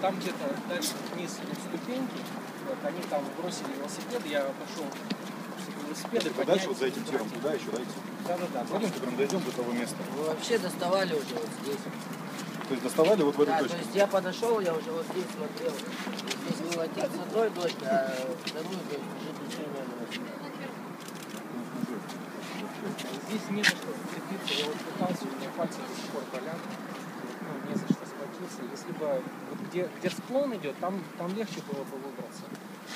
там где-то дальше вниз идут ступеньки, вот они там бросили велосипеды, я пошел велосипеды поднять. дальше вот за этим тиром туда еще, да? Да-да-да. Пойдемте прям дойдем до того места. Мы вообще доставали уже вот здесь. То есть доставали вот в эту Да, то точку. есть я подошел, я уже вот здесь смотрел. Здесь был отец с одной дочкой, а вторую дочь лежит еще рядом. Здесь не за что зацепиться. Я вот пытался, у меня пальцы до сих пор болят. Ну, не за что схватиться. Если бы вот где, где склон идет, там, там легче было бы выбраться.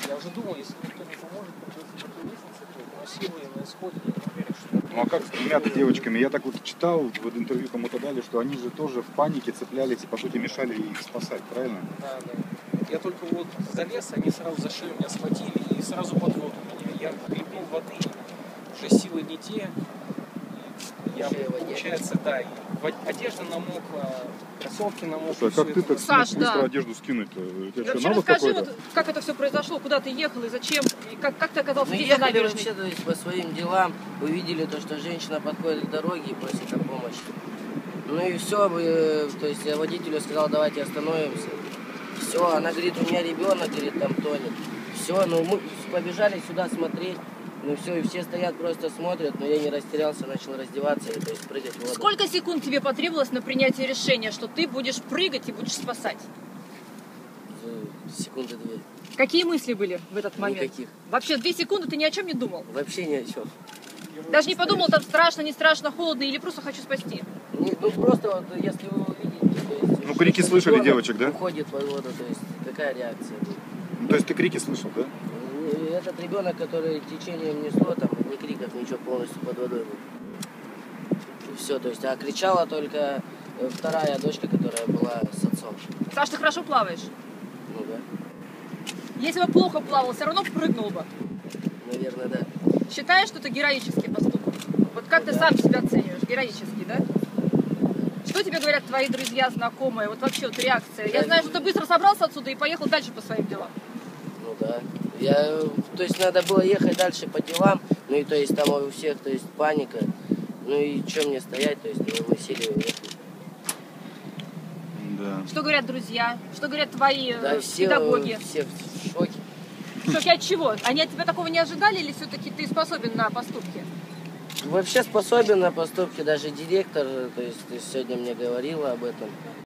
Я уже думал, если никто не поможет, придется по той лестнице. Но силы на исходе, я не уверен, что Ну а как с двумя-то девочками? Я так вот читал, вот интервью кому-то дали, что они же тоже в панике цеплялись и по сути мешали их спасать, правильно? Да, да. Я только вот залез, они сразу за шею меня схватили и сразу под воду меня. Я хлебнул воды, уже силы не те. Я, получается, да, одежда намокла, кроссовки намокли. Слушай, а как ты так Саш, быстро да. одежду скинуть-то? У тебя Вообще навык расскажи, вот, как это все произошло, куда ты ехал и зачем, и как, как ты оказался Мы здесь на ехали набережной? вообще то есть, по своим делам, увидели то, что женщина подходит к дороге и просит о помощи. Ну и все, то есть я водителю сказал, давайте остановимся. Все, она говорит, у меня ребенок, говорит, там тонет. Все, ну мы побежали сюда смотреть. Ну все, и все стоят, просто смотрят, но я не растерялся, начал раздеваться и то есть прыгать в воду. Сколько секунд тебе потребовалось на принятие решения, что ты будешь прыгать и будешь спасать? За Секунды две. Какие мысли были в этот момент? Никаких. Вообще две секунды ты ни о чем не думал? Вообще ни о чем. Даже не подумал, там страшно, не страшно, холодно или просто хочу спасти? Не- ну просто вот, если вы увидите, то есть... Ну, крики слышали девочек, да? Уходит воду, то есть такая реакция будет. Ну, то есть ты крики слышал, да? И Этот ребенок, который течением несло, там ни криков, ничего полностью под водой был. И все, то есть, а кричала только э, вторая дочка, которая была с отцом. Саш, ты хорошо плаваешь. Ну да, Если бы плохо плавал, все равно прыгнул бы. наверное, да. Считаешь, что это героический поступок? Вот как ты Да. сам себя оцениваешь? Героический, да? Что тебе говорят твои друзья, знакомые? Вот вообще вот реакция. Я знаю, что ты быстро собрался отсюда и поехал дальше по своим делам. Я, то есть надо было ехать дальше по делам, ну и то есть там у всех, то есть паника. Ну и что мне стоять, то есть ну, мы сели и уехали. Да. Что говорят друзья? Что говорят твои э, Да, все, педагоги? все в шоке. В шоке от чего? Они от тебя такого не ожидали или все-таки ты способен на поступки? Вообще способен на поступки, даже директор, то есть сегодня мне говорила об этом.